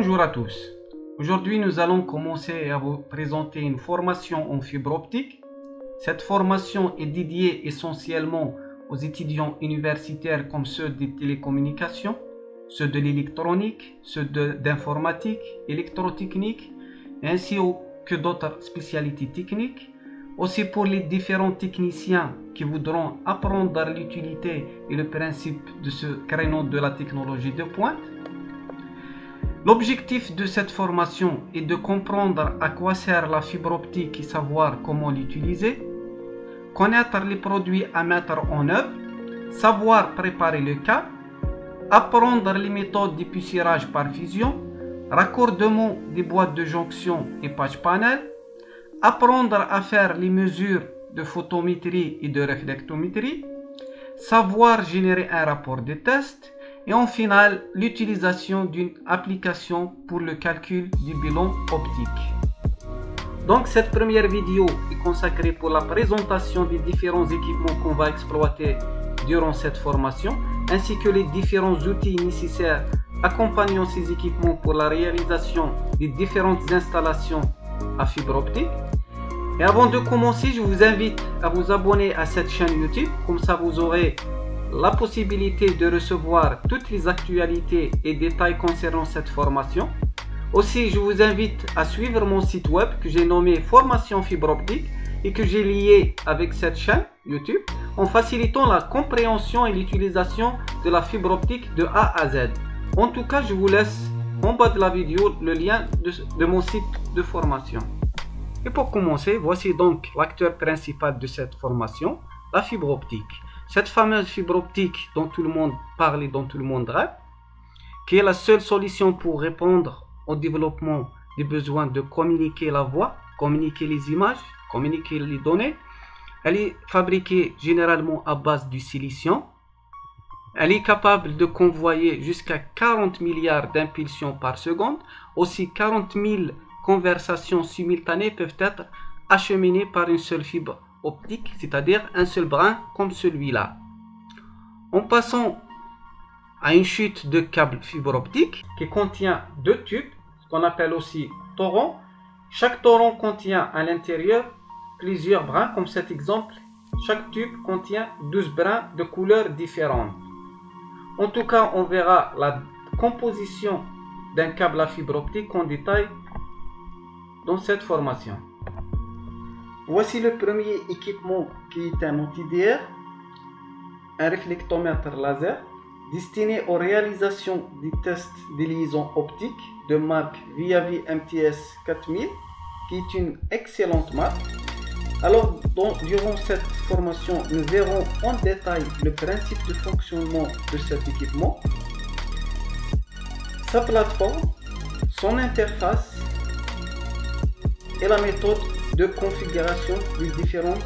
Bonjour à tous. Aujourd'hui, nous allons commencer à vous présenter une formation en fibre optique. Cette formation est dédiée essentiellement aux étudiants universitaires comme ceux des télécommunications, ceux de l'électronique, ceux d'informatique, électrotechnique, ainsi que d'autres spécialités techniques. Aussi pour les différents techniciens qui voudront apprendre l'utilité et le principe de ce créneau de la technologie de pointe. L'objectif de cette formation est de comprendre à quoi sert la fibre optique et savoir comment l'utiliser, connaître les produits à mettre en œuvre, savoir préparer le cas, apprendre les méthodes d'épucérage par fusion, raccordement des boîtes de jonction et patch panel, apprendre à faire les mesures de photométrie et de réflectométrie, savoir générer un rapport de test, et en final l'utilisation d'une application pour le calcul du bilan optique. Donc cette première vidéo est consacrée pour la présentation des différents équipements qu'on va exploiter durant cette formation ainsi que les différents outils nécessaires accompagnant ces équipements pour la réalisation des différentes installations à fibre optique. Et avant de commencer, je vous invite à vous abonner à cette chaîne YouTube, comme ça vous aurez la possibilité de recevoir toutes les actualités et détails concernant cette formation. Aussi, je vous invite à suivre mon site web que j'ai nommé Formation Fibre Optique et que j'ai lié avec cette chaîne YouTube en facilitant la compréhension et l'utilisation de la fibre optique de A à Z. En tout cas, je vous laisse en bas de la vidéo le lien de, mon site de formation. Et pour commencer, voici donc l'acteur principal de cette formation, la fibre optique. Cette fameuse fibre optique dont tout le monde parle et dont tout le monde rêve, qui est la seule solution pour répondre au développement des besoins de communiquer la voix, communiquer les images, communiquer les données. Elle est fabriquée généralement à base du silicium. Elle est capable de convoyer jusqu'à 40 milliards d'impulsions par seconde. Aussi 40 000 conversations simultanées peuvent être acheminées par une seule fibre optique, c'est-à-dire un seul brin comme celui-là. En passant à une chute de câble fibre optique qui contient deux tubes, ce qu'on appelle aussi torrent. Chaque torrent contient à l'intérieur plusieurs brins, comme cet exemple. Chaque tube contient 12 brins de couleurs différentes. En tout cas, on verra la composition d'un câble à fibre optique en détail dans cette formation. Voici le premier équipement qui est un DR, un réflectomètre laser destiné aux réalisations des tests de liaison optique de marque Viavi MTS 4000 qui est une excellente marque. Alors, durant cette formation, nous verrons en détail le principe de fonctionnement de cet équipement, sa plateforme, son interface et la méthode de configuration des différents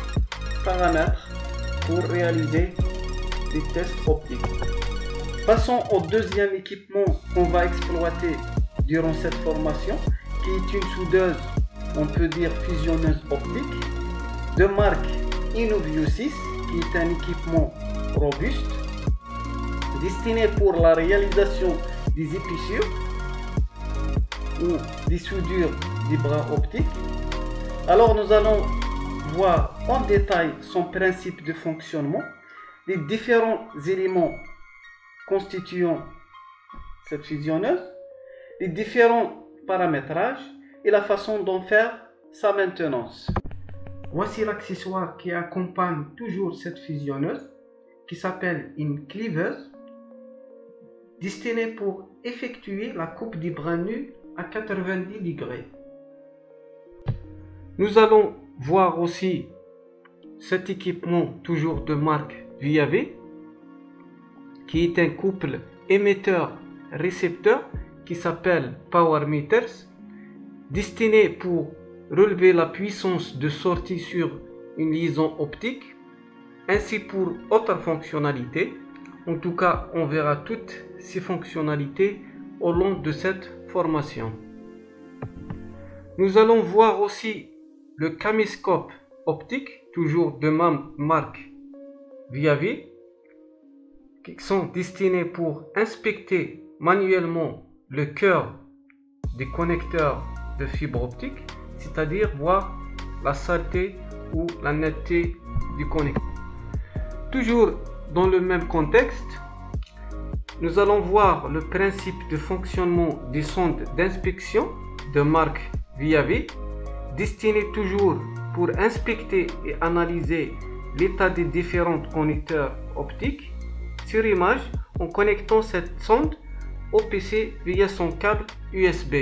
paramètres pour réaliser des tests optiques. Passons au deuxième équipement qu'on va exploiter durant cette formation, qui est une soudeuse, on peut dire fusionneuse optique, de marque Innovio 6, qui est un équipement robuste, destiné pour la réalisation des épissures ou des soudures des bras optiques alors nous allons voir en détail son principe de fonctionnement, les différents éléments constituant cette fusionneuse, les différents paramétrages et la façon d'en faire sa maintenance. Voici l'accessoire qui accompagne toujours cette fusionneuse qui s'appelle une cliveuse destinée pour effectuer la coupe du bras nu à 90 degrés. Nous allons voir aussi cet équipement toujours de marque Viave qui est un couple émetteur-récepteur qui s'appelle Power Meters destiné pour relever la puissance de sortie sur une liaison optique ainsi pour autres fonctionnalités. En tout cas, on verra toutes ces fonctionnalités au long de cette formation. Nous allons voir aussi le caméscope optique, toujours de même marque Viavi, qui sont destinés pour inspecter manuellement le cœur des connecteurs de fibre optique, c'est-à-dire voir la saleté ou la netteté du connecteur. Toujours dans le même contexte, nous allons voir le principe de fonctionnement des sondes d'inspection de marque Viavi, destinées toujours pour inspecter et analyser l'état des différents connecteurs optiques sur image en connectant cette sonde au PC via son câble USB.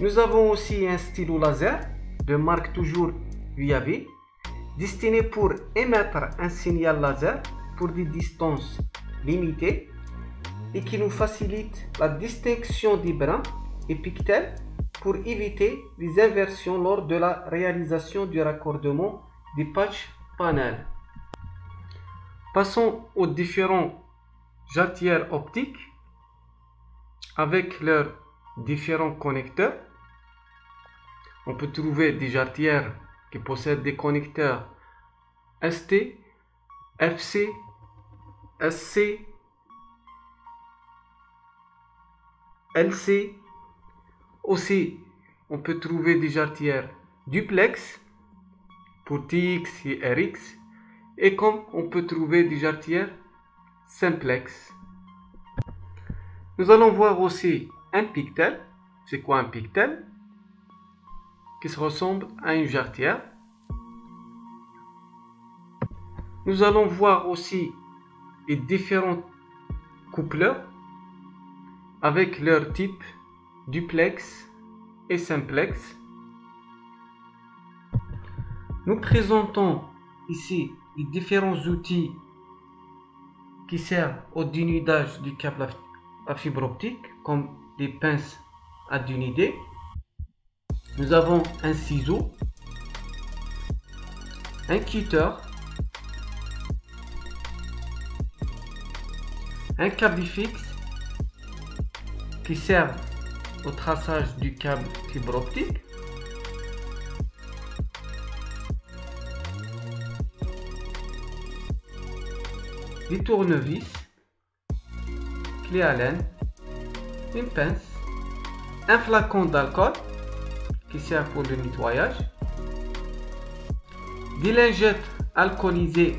Nous avons aussi un stylo laser de marque toujours Viavi destiné pour émettre un signal laser pour des distances limitées et qui nous facilite la distinction des brins et pictels pour éviter les inversions lors de la réalisation du raccordement des patch panel. Passons aux différents jarretières optiques avec leurs différents connecteurs. On peut trouver des jarretières qui possèdent des connecteurs ST, FC, SC, LC. Aussi, on peut trouver des jarretières duplex pour TX et RX. Et comme on peut trouver des jarretières simplex. Nous allons voir aussi un pictel. C'est quoi un pictel? Qui se ressemble à une jarretière. Nous allons voir aussi les différents coupleurs avec leur type duplex et simplex. Nous présentons ici les différents outils qui servent au dénudage du câble à fibre optique comme des pinces à dénuder. Nous avons un ciseau, un cutter, un câble fixe qui sert au traçage du câble fibre optique. Des tournevis, clé laine, une pince, un flacon d'alcool qui sert pour le nettoyage, des lingettes alcoolisées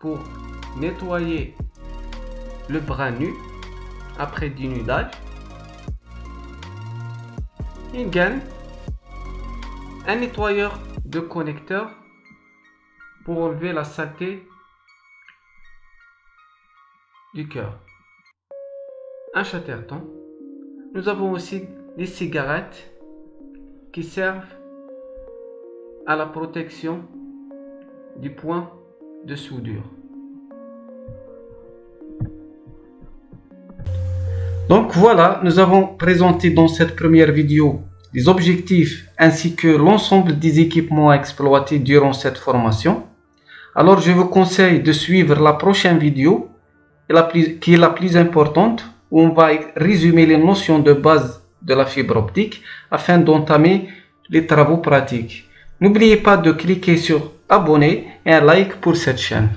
pour nettoyer le bras nu après dénudage, une gaine, un nettoyeur de connecteur pour enlever la saleté du cœur, un chatterton. Nous avons aussi des cigarettes qui servent à la protection du point de soudure. Donc voilà, nous avons présenté dans cette première vidéo les objectifs ainsi que l'ensemble des équipements à exploiter durant cette formation. Alors je vous conseille de suivre la prochaine vidéo qui est la plus importante où on va résumer les notions de base de la fibre optique afin d'entamer les travaux pratiques. N'oubliez pas de cliquer sur abonner et un like pour cette chaîne.